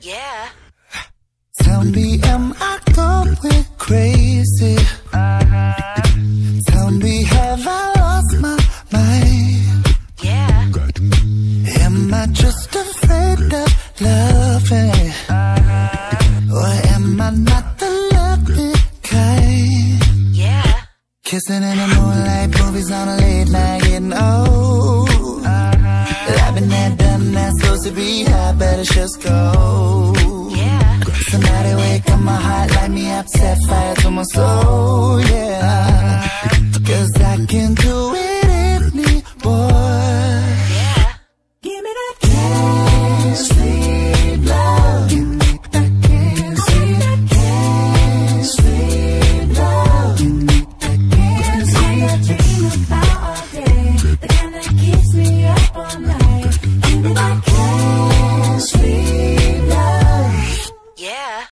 Yeah. Tell me, am I going crazy? Tell me, have I lost my mind? Yeah. Am I just afraid of loving? Kissing in the moonlight, movies on a late night, getting old. I've been that done, that supposed to be hot, but it's just cold. Yeah. Somebody wake up my heart, light me up, set fire to my soul, yeah. Cause I can do it. sweet.